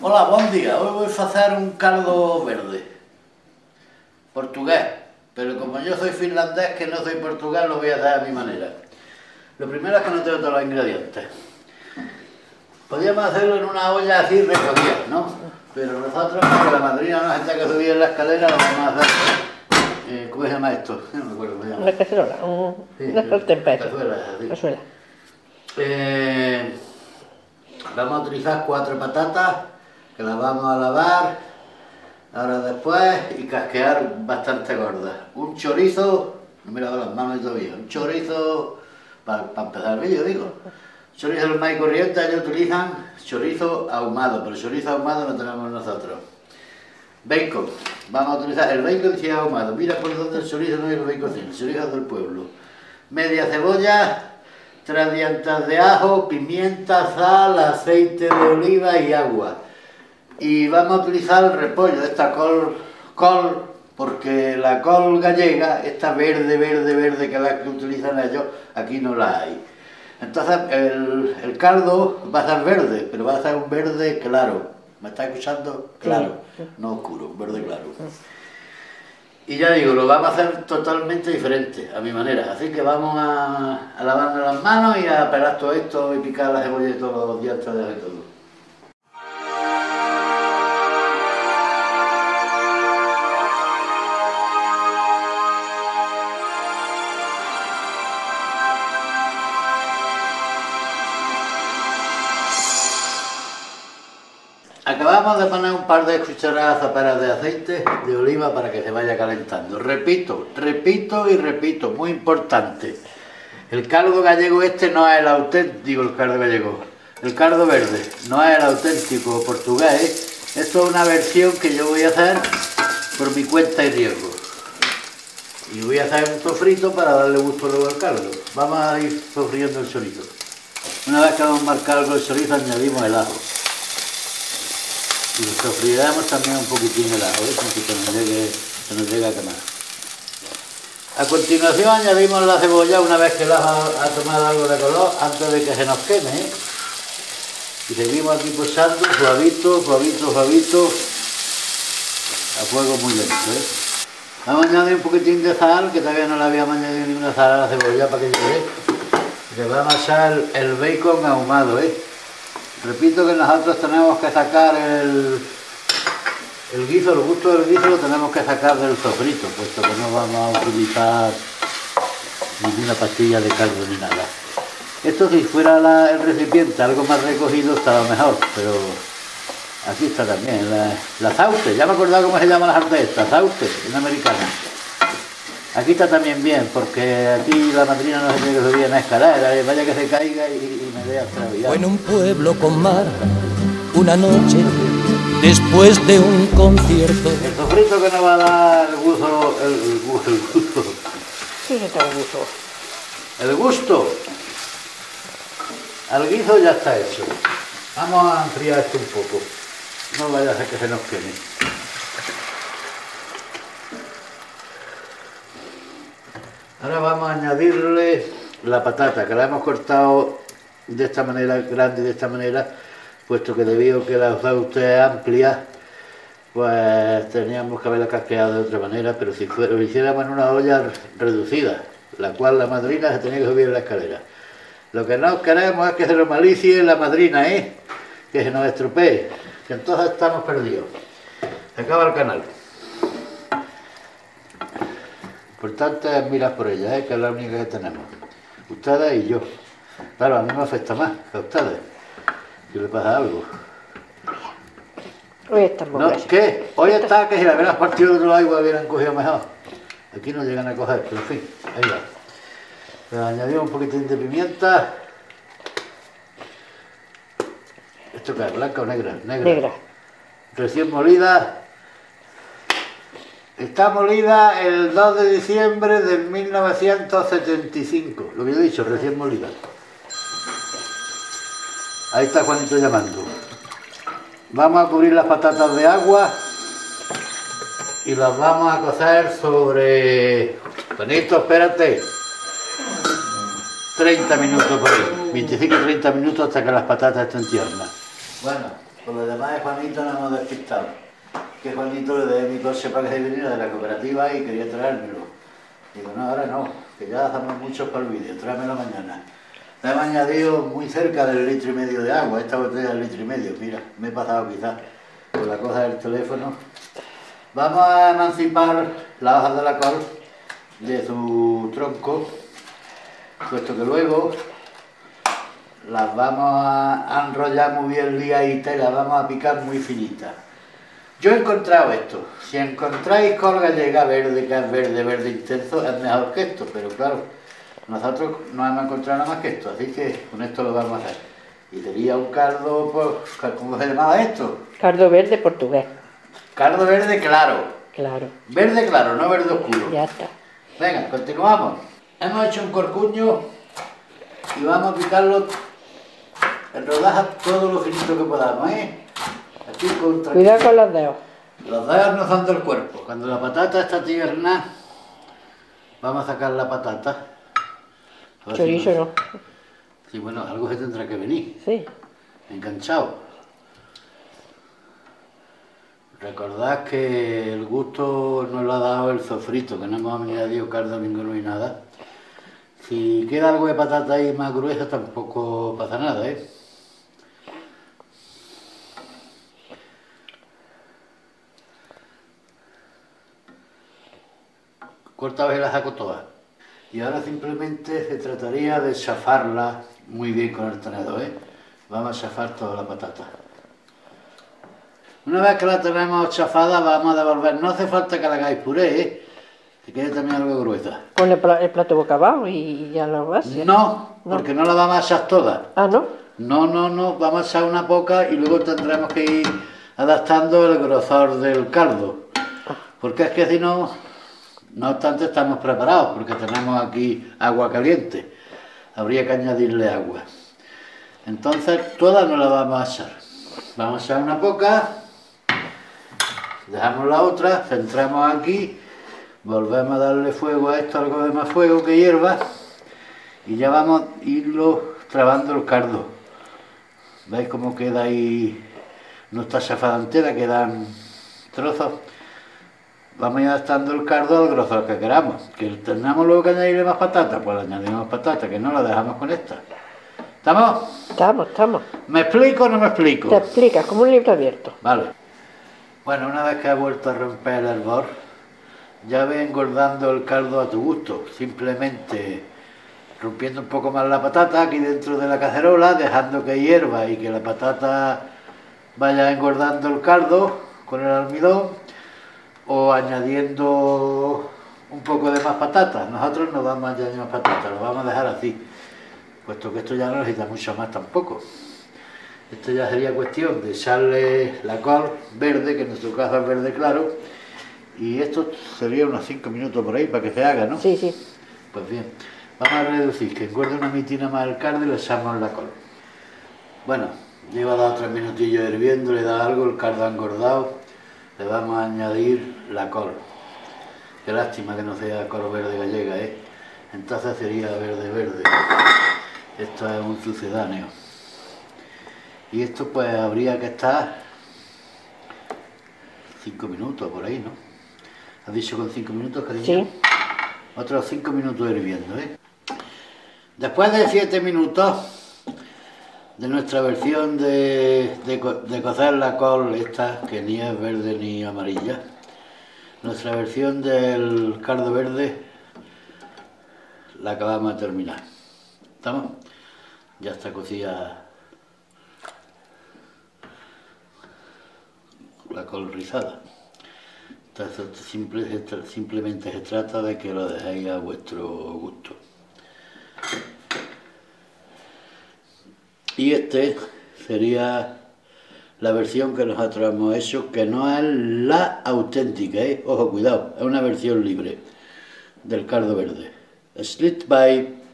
Hola, buen día. Hoy voy a hacer un caldo verde. Portugués. Pero como yo soy finlandés, que no soy portugués, lo voy a hacer a mi manera. Lo primero es que no tengo todos los ingredientes. Podríamos hacerlo en una olla así recogida, ¿no? Pero nosotros, porque la madrina nos está que subir en la escalera, lo vamos a hacer. Eh, ¿Cómo se llama esto? No me acuerdo cómo se llama. Una cacerola, un, Sí, una sartén para eso. cazuela, sí. Cazuela. Eh, vamos a utilizar cuatro patatas que las vamos a lavar ahora después y casquear bastante gordas. Un chorizo, no me lavo las manos todavía, un chorizo, para, empezar el vídeo digo, chorizo normal y corriente, ellos utilizan chorizo ahumado, pero chorizo ahumado no tenemos nosotros. Bacon, vamos a utilizar el bacon si es ahumado, mira por dónde el chorizo no es el bacon, el chorizo del pueblo. Media cebolla, tres dientes de ajo, pimienta, sal, aceite de oliva y agua. Y vamos a utilizar el repollo, esta col, col, porque la col gallega, esta verde, verde, verde que la que utilizan ellos, aquí no la hay. Entonces el, el caldo va a ser verde, pero va a ser un verde claro. ¿Me está escuchando? Claro, no oscuro, un verde claro. Y ya digo, lo vamos a hacer totalmente diferente, a mi manera. Así que vamos a, a lavarnos las manos y a pelar todo esto y picar la cebolla y todos los dientes de todo. De poner un par de cucharadas zaparas de aceite de oliva para que se vaya calentando. Repito, repito y repito, muy importante. El caldo gallego este no es el auténtico, el caldo gallego. El caldo verde no es el auténtico portugués. Esto es una versión que yo voy a hacer por mi cuenta y riesgo. Y voy a hacer un sofrito para darle gusto luego al caldo. Vamos a ir sofriendo el chorizo. Una vez que hemos marcado el chorizo añadimos el ajo. Y lo sofriremos también un poquitín el ajo, ¿eh? que nos llegue, que nos llegue a quemar. A continuación añadimos la cebolla una vez que el ajo ha tomado algo de color, antes de que se nos queme. ¿eh? Y seguimos aquí pulsando, suavito, suavito, suavito, a fuego muy lento. ¿eh? Vamos a añadir un poquitín de sal, que todavía no le habíamos añadido ninguna sal a la cebolla para que llegue. Le vamos a echar el bacon ahumado, ¿eh? Repito que nosotros tenemos que sacar el, guiso, el gusto del guiso lo tenemos que sacar del sofrito, puesto que no vamos a utilizar ninguna pastilla de caldo ni nada. Esto si fuera el recipiente algo más recogido estaba mejor, pero aquí está también, la, la zaute, ya me he acordado cómo se llama la sartén esta, zaute, en americana. Aquí está también bien, porque aquí la madrina no se tiene que subir en la escalera, eh, vaya que se caiga y, y me vea extraviado. En un pueblo con mar, una noche, después de un concierto. El sofrito que nos va a dar el gusto, el, el gusto, el gusto, Sí, se te gusto. el gusto al guiso ya está hecho. Vamos a enfriar esto un poco, no vaya a ser que se nos queme. Ahora vamos a añadirle la patata, que la hemos cortado de esta manera, grande de esta manera, puesto que debido a que la usted es amplia, pues teníamos que haberla casqueado de otra manera, pero si lo hiciéramos en una olla reducida, la cual la madrina se tenía que subir en la escalera. Lo que no queremos es que se nos malicie la madrina, ¿eh? que se nos estropee, que entonces estamos perdidos. Acaba el canal. Importante es mirar por ella, ¿eh? que es la única que tenemos. Ustedes y yo. Claro, a mí me afecta más que a ustedes. Si le pasa algo. Hoy estamos No. ¿Qué? Hoy está que si la hubieran partido de otro lado igual hubieran cogido mejor. Aquí no llegan a coger, pero en fin, ahí va. Le añadimos un poquitín de pimienta. ¿Esto qué es? ¿Blanca o negra? Negra. Recién molida. Está molida el 2 de diciembre de 1975. Lo que yo he dicho, recién molida. Ahí está Juanito llamando. Vamos a cubrir las patatas de agua y las vamos a cocer sobre... Juanito, espérate. 30 minutos por ahí. 25-30 minutos hasta que las patatas estén tiernas. Bueno, Por lo demás, a Juanito no hemos despistado. Que Juanito dejé mi coche para que viniera de la cooperativa y quería traérmelo. Digo, no, ahora no, que ya hacemos mucho para el vídeo, tráemelo mañana. Le hemos añadido muy cerca del litro y medio de agua, esta botella del litro y medio, mira, me he pasado quizás con la cosa del teléfono. Vamos a emancipar las hojas de la col de su tronco, puesto que luego las vamos a enrollar muy bien liaditas y las vamos a picar muy finitas. Yo he encontrado esto. Si encontráis col gallega verde, que es verde, verde intenso, es mejor que esto, pero claro, nosotros no hemos encontrado nada más que esto, así que con esto lo vamos a hacer. Y sería un caldo, pues, ¿cómo se llamaba esto? Cardo verde portugués. Caldo verde claro. Claro. Verde claro, no verde oscuro. Ya está. Venga, continuamos. Hemos hecho un corcuño y vamos a picarlo en rodajas todo lo finito que podamos, ¿eh? Cuidado con los dedos. Los dedos no son del cuerpo. Cuando la patata está tierna, vamos a sacar la patata. Si Chorizo no- no. Sí, bueno, algo se tendrá que venir. Sí. Enganchado. Recordad que el gusto nos lo ha dado el sofrito, que no hemos añadido caldo ninguno ni nada. Si queda algo de patata ahí más gruesa tampoco pasa nada, ¿eh? Corta vez las saco todas. Y ahora simplemente se trataría de chafarla muy bien con el tenedor, ¿eh? Vamos a chafar toda la patata. Una vez que la tenemos chafada, vamos a devolver. No hace falta que la hagáis puré, ¿eh? Que quede también algo gruesa. Con el, pla- el plato boca abajo y ya lo vas. No, porque no la vamos a echar toda. Ah, ¿no? No, no, no, vamos a echar una poca y luego tendremos que ir adaptando el grosor del caldo. Porque es que si no, no obstante estamos preparados, porque tenemos aquí agua caliente. Habría que añadirle agua. Entonces, todas no la vamos a echar. Vamos a echar una poca, dejamos la otra, centramos aquí, volvemos a darle fuego a esto, algo de más fuego que hierva, y ya vamos a irlo trabando el cardo. ¿Veis cómo queda ahí? No está chafada entera, quedan trozos. Vamos a ir adaptando el cardo al grosor que queramos. Que tenemos luego que añadirle más patata, pues le añadimos patata, que no la dejamos con esta. ¿Estamos? Estamos, estamos. ¿Me explico o no me explico? Te explicas como un libro abierto. Vale. Bueno, una vez que has vuelto a romper el hervor, ya ve engordando el caldo a tu gusto. Simplemente rompiendo un poco más la patata aquí dentro de la cacerola, dejando que hierva y que la patata vaya engordando el caldo con el almidón o añadiendo un poco de más patata. Nosotros no vamos a añadir más patata, lo vamos a dejar así, puesto que esto ya no necesita mucho más tampoco. Esto ya sería cuestión de echarle la col verde, que en nuestro caso es verde claro, y esto sería unos 5 minutos por ahí para que se haga, ¿no? Sí, sí. Pues bien, vamos a reducir, que engorde una mitina más el caldo y le echamos la col. Bueno, lleva dos o tres minutillos hirviendo, le da algo, el caldo ha engordado, le vamos a añadir la col. Qué lástima que no sea col verde gallega, ¿eh? Entonces sería verde verde. Esto es un sucedáneo. Y esto pues habría que estar cinco minutos por ahí, ¿no? ¿Has dicho con cinco minutos, cariño? Sí. Otros cinco minutos hirviendo, ¿eh? Después de siete minutos de nuestra versión de, de, co- de cocer la col esta, que ni es verde ni amarilla, nuestra versión del cardo verde la acabamos de terminar. ¿Estamos? Ya está cocida la col rizada. Entonces simple- simplemente se trata de que lo dejéis a vuestro gusto. Y este sería la versión que nosotros hemos hecho, que no es la auténtica, ¿eh? ojo, cuidado, es una versión libre del cardo verde. Slit by